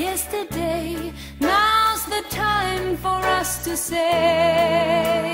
yesterday. Now's the time for us to say.